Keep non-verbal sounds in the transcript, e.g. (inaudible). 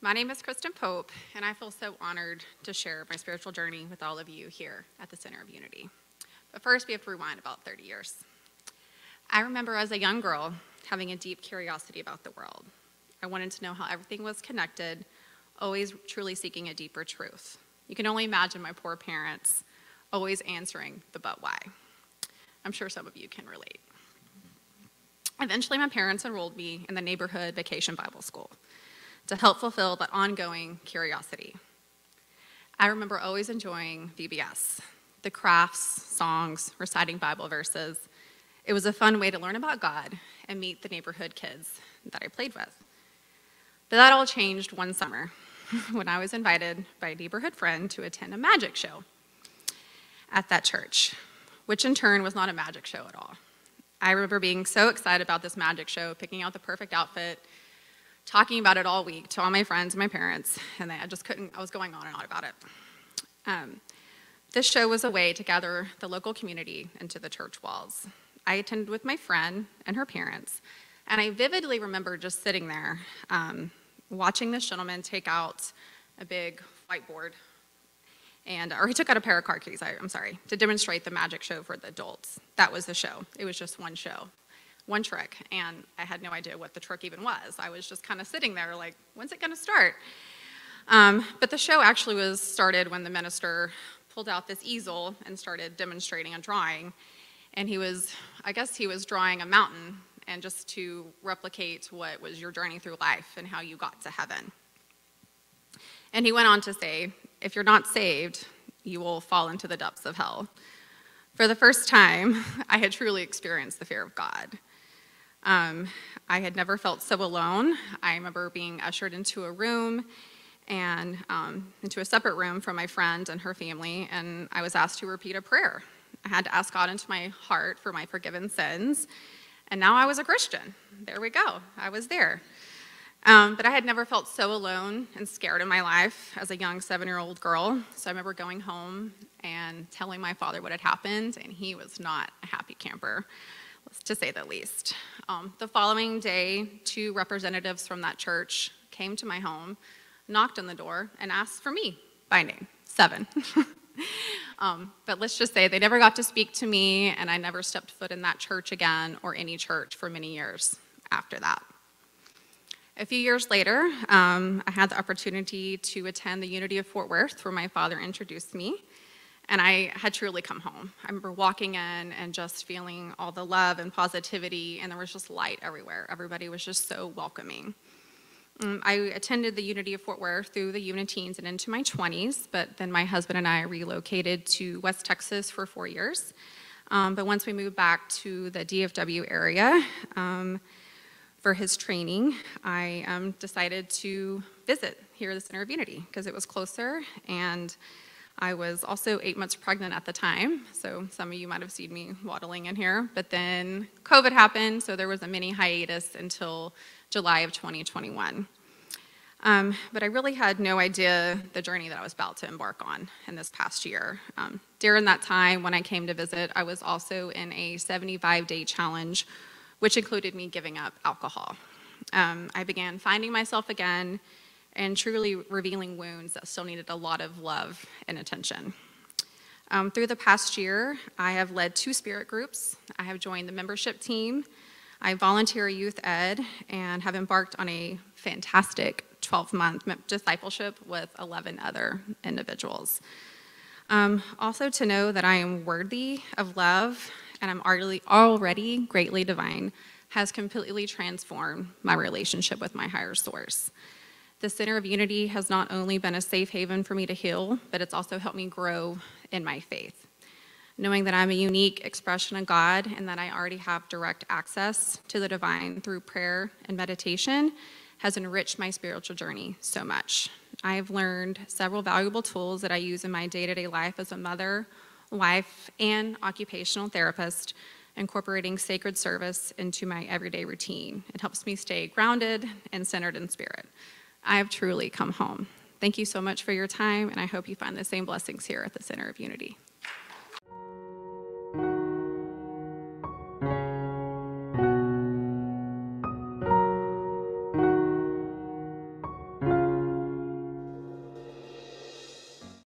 My name is Kristen Pope, and I feel so honored to share my spiritual journey with all of you here at the Center of Unity. But first, we have to rewind about 30 years. I remember as a young girl having a deep curiosity about the world. I wanted to know how everything was connected, always truly seeking a deeper truth. You can only imagine my poor parents always answering the but why. I'm sure some of you can relate. Eventually, my parents enrolled me in the neighborhood vacation Bible school to help fulfill that ongoing curiosity. I remember always enjoying VBS, the crafts, songs, reciting Bible verses. It was a fun way to learn about God and meet the neighborhood kids that I played with. But that all changed one summer (laughs) when I was invited by a neighborhood friend to attend a magic show at that church, which in turn was not a magic show at all. I remember being so excited about this magic show, picking out the perfect outfit, talking about it all week to all my friends and my parents, and I just couldn't, I was going on and on about it. Um, this show was a way to gather the local community into the church walls. I attended with my friend and her parents, and I vividly remember just sitting there um, watching this gentleman take out a big whiteboard and or he took out a pair of car keys I, am sorry to demonstrate the magic show for the adults. That was the show. It was just one show one trick. And i had no idea what the trick even was. I was just kind of sitting there like when's it going to start? Um, but the show actually was started when the minister pulled out this easel and started demonstrating a drawing. And he was i guess he was drawing a mountain and just to replicate what was your journey through life and how you got to heaven. And he went on to say if you're not saved, you will fall into the depths of hell. For the first time, (laughs) I had truly experienced the fear of God. Um, I had never felt so alone. I remember being ushered into a room and um, into a separate room from my friend and her family, and I was asked to repeat a prayer. I had to ask God into my heart for my forgiven sins, and now I was a Christian. There we go, I was there. Um, but I had never felt so alone and scared in my life as a young seven year old girl. So I remember going home and telling my father what had happened, and he was not a happy camper, to say the least. Um, the following day, two representatives from that church came to my home, knocked on the door, and asked for me by name seven. (laughs) um, but let's just say they never got to speak to me, and I never stepped foot in that church again or any church for many years after that. A few years later, um, I had the opportunity to attend the Unity of Fort Worth, where my father introduced me, and I had truly come home. I remember walking in and just feeling all the love and positivity, and there was just light everywhere. Everybody was just so welcoming. Um, I attended the Unity of Fort Worth through the Uniteens and into my 20s, but then my husband and I relocated to West Texas for four years. Um, but once we moved back to the DFW area, um, for his training, I um, decided to visit here at the Center of Unity because it was closer and I was also eight months pregnant at the time, so some of you might have seen me waddling in here. But then COVID happened, so there was a mini hiatus until July of 2021. Um, but I really had no idea the journey that I was about to embark on in this past year. Um, during that time, when I came to visit, I was also in a 75 day challenge which included me giving up alcohol. Um, I began finding myself again and truly revealing wounds that still needed a lot of love and attention. Um, through the past year, I have led two spirit groups. I have joined the membership team. I volunteer youth ed and have embarked on a fantastic 12 month discipleship with 11 other individuals. Um, also, to know that I am worthy of love and I'm already, already greatly divine has completely transformed my relationship with my higher source. The Center of Unity has not only been a safe haven for me to heal, but it's also helped me grow in my faith. Knowing that I'm a unique expression of God and that I already have direct access to the divine through prayer and meditation has enriched my spiritual journey so much. I have learned several valuable tools that I use in my day to day life as a mother, wife, and occupational therapist, incorporating sacred service into my everyday routine. It helps me stay grounded and centered in spirit. I have truly come home. Thank you so much for your time, and I hope you find the same blessings here at the Center of Unity.